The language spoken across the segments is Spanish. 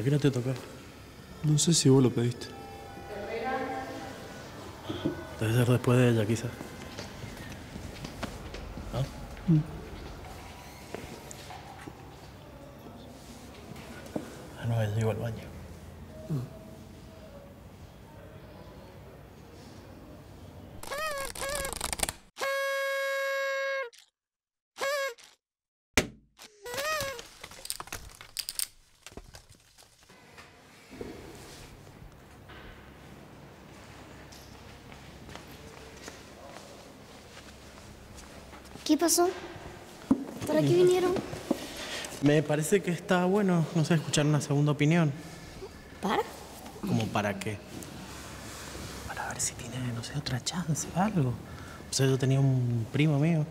¿A qué no te toca? No sé si vos lo pediste. Debe ser después de ella, quizás. ¿No? Ah, no, ella llegó al baño. ¿Qué pasó? ¿Para qué vinieron? Me parece que está bueno, no sé, escuchar una segunda opinión. ¿Para? ¿Como para qué? Para ver si tiene, no sé, otra chance, algo. O sea, yo tenía un primo mío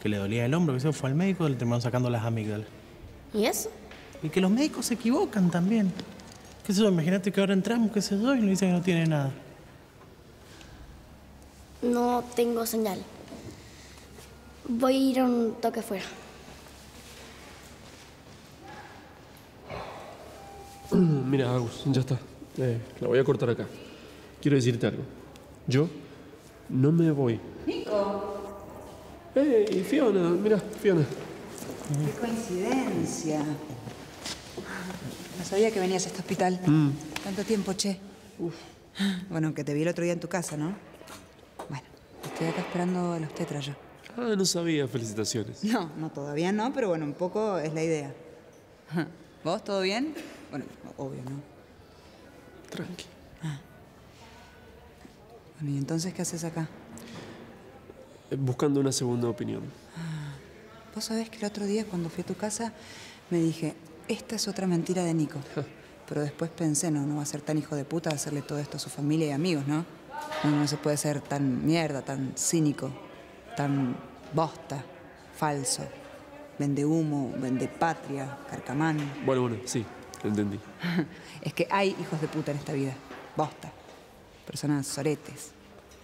que le dolía el hombro, que se fue al médico y le terminaron sacando las amígdalas. ¿Y eso? Y que los médicos se equivocan también. ¿Qué sé yo? Imagínate que ahora entramos, qué sé yo, y nos dicen que no tiene nada. No tengo señal. Voy a ir a un toque afuera. Mira, Agus, ya está. Eh, la voy a cortar acá. Quiero decirte algo. Yo no me voy. Nico, ¡Ey, Fiona! Mira, Fiona. qué coincidencia. No sabía que venías a este hospital. Tanto tiempo, che. Bueno, que te vi el otro día en tu casa, ¿no? Bueno, estoy acá esperando a los tetras yo. Ah, no sabía. Felicitaciones. No, no, todavía no, pero bueno, un poco es la idea. ¿Vos, todo bien? Bueno, obvio, ¿no? Tranqui. Bueno, ¿y entonces qué haces acá? Eh, Buscando una segunda opinión. Vos sabés que el otro día cuando fui a tu casa me dije, esta es otra mentira de Nico. Pero después pensé, no, no va a ser tan hijo de puta hacerle todo esto a su familia y amigos, ¿no? No, no se puede ser tan mierda, tan cínico, tan bosta, falso. Vende humo, vende patria, carcamán. Bueno, bueno, sí, entendí. Es que hay hijos de puta en esta vida. Bosta. Personas soretes.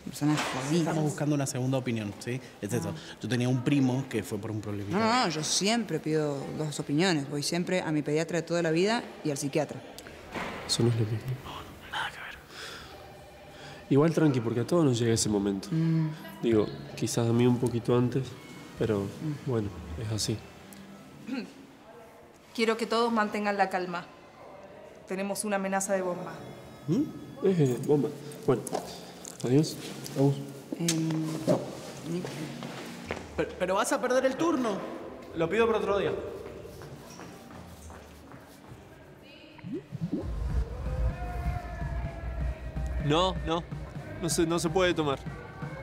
Personas Estamos jodidas. buscando una segunda opinión, ¿sí? Es eso. Yo tenía un primo que fue por un problemita. No, no, no, yo siempre pido dos opiniones. Voy siempre a mi pediatra de toda la vida y al psiquiatra. Eso no es lo mismo. Igual tranqui, porque a todos nos llega ese momento. Digo, quizás a mí un poquito antes, pero bueno, es así. Quiero que todos mantengan la calma. Tenemos una amenaza de bomba. Eh, bomba. Bueno, adiós. Vamos. Em, Pero, pero vas a perder el turno. Lo pido para otro día. No, no. No se, no se puede tomar.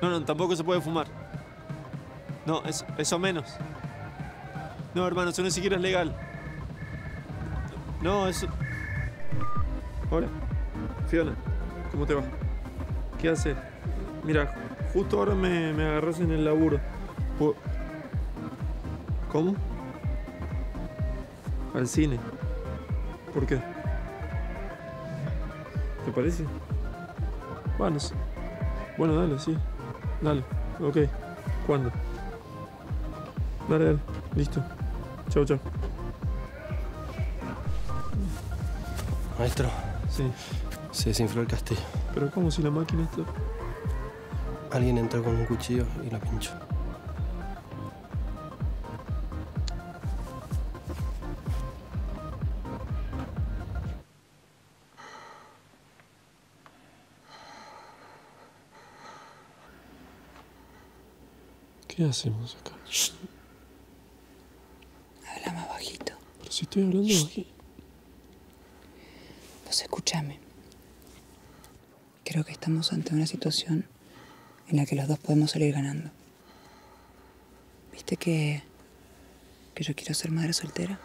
No, no, tampoco se puede fumar. No, eso, eso menos. No, hermano, eso ni siquiera es legal. No, eso. Hola. Fiona, ¿cómo te va? ¿Qué haces? Mira, justo ahora me, me agarras en el laburo. ¿Cómo? Al cine. ¿Por qué? ¿Te parece? Bueno, sí. Bueno, dale, sí. Dale. Ok. ¿Cuándo? Dale, dale. Listo. Chau, chau. Maestro, Sí. se desinfló el castillo. Pero ¿cómo si la máquina está...? Alguien entró con un cuchillo y lo pinchó. ¿Qué hacemos acá? habla más bajito. Pero si estoy hablando aquí. Vos escúchame. Creo que estamos ante una situación en la que los dos podemos salir ganando. ¿Viste que, que yo quiero ser madre soltera?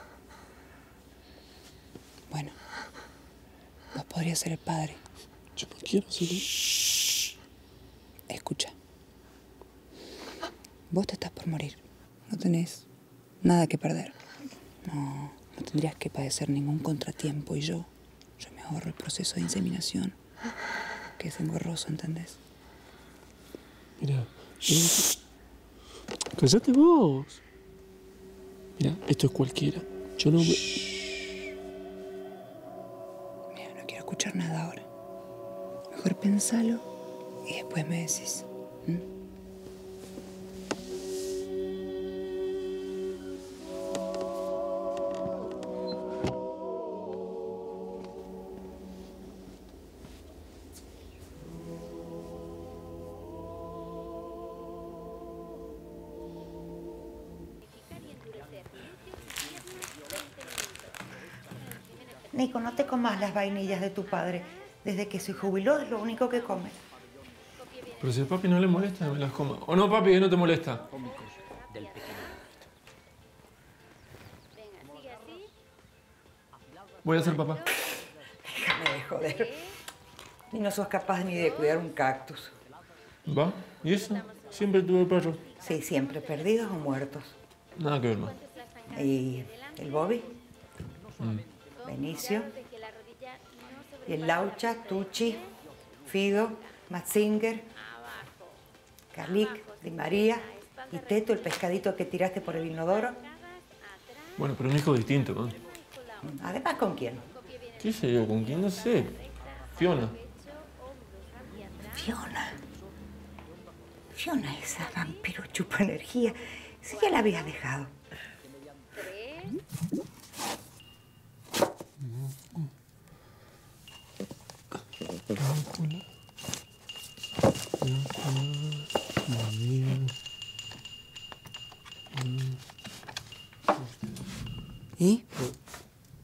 Bueno, vos podrías ser el padre. Yo no quiero ser... Escucha. Vos te estás por morir. No tenés nada que perder. No, no tendrías que padecer ningún contratiempo. Y yo, yo me ahorro el proceso de inseminación, que es engorroso, ¿entendés? Mira. no- Cállate vos. Mira, esto es cualquiera. Yo no me... escuchar nada ahora. Mejor pensalo y después me decís. ¿m? Nico, no te comas las vainillas de tu padre. Desde que se jubiló es lo único que come. Pero si a papi no le molesta, me las coma. ¿O no, papi, que no te molesta? Voy a ser papá. Déjame de joder. Y no sos capaz ni de cuidar un cactus. ¿Va? ¿Y eso? Siempre tuve perros. Sí, siempre perdidos o muertos. Nada que ver más. ¿Y el Bobby? Mm. Benicio. Y el Laucha, Tucci, Fido, Matzinger, Carlic, Di María y Teto, el pescadito que tiraste por el inodoro. Bueno, pero un hijo distinto, ¿no? Además, ¿con quién? ¿Qué sé yo? ¿Con quién? No sé. Fiona. Fiona. Fiona, esa vampiro chupa energía. Si ya la habías dejado. ¿Y?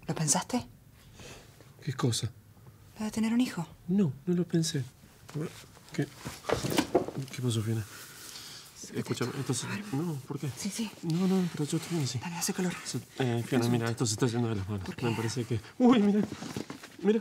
¿Lo pensaste? ¿Qué cosa? ¿Lo de tener un hijo? No, no lo pensé. ¿Qué? ¿Qué pasó, Fiona? Escúchame, entonces... No, ¿por qué? Sí, sí. No, no, pero yo estoy bien así. Dale, hace calor. Se- eh, Fiona, mira, esto se está yendo de las manos. Me parece que... Uy, mira. Mira.